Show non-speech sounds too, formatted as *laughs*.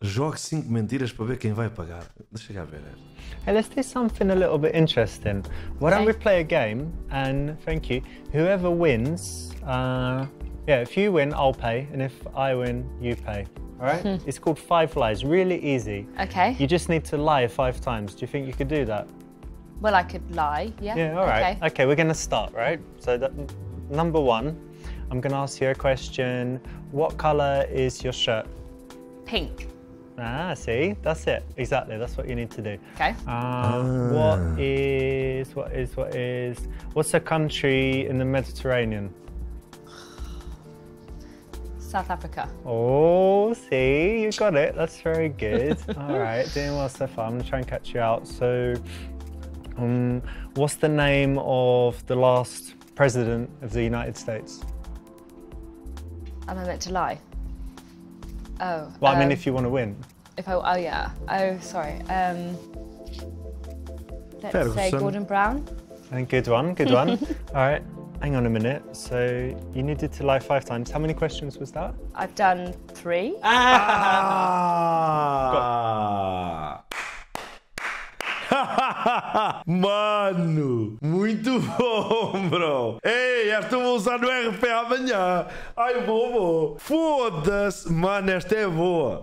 Jogue 5 mentiras para ver quem vai pagar. Deixa cá ver. Hey, let's do something a little bit interesting. Why don't Okay. we play a game? And thank you. Whoever wins, uh, yeah, if you win, I'll pay, and if I win, you pay. All right? it's called Five Lies. Really easy. Okay. You just need to lie five times. Do you think you could do that? Well, I could lie. Yeah. Yeah, all right. Okay. Okay, we're going to start, right? So, that, number one, I'm going to ask you a question. What color is your shirt? Pink. Ah, see, that's it. Exactly, that's what you need to do. Okay. Uh, What is, what is, what is, what's a country in the Mediterranean? South Africa. Oh, see, you got it. That's very good. *laughs* All right, doing well so far. I'm gonna try and catch you out. So, um, what's the name of the last president of the United States? Am I meant to lie? Oh. Well, I mean, um, if you want to win. If I, oh yeah. Oh, sorry. Um, let's say Gordon Brown. And good one, good one. *laughs* All right, hang on a minute. So you needed to lie five times. How many questions was that? I've done three. Ah! *laughs* Mano, muito bom, bro. Ei, esta eu vou usar no RP amanhã. Ai, vou, vou. Foda-se, mano, esta é boa.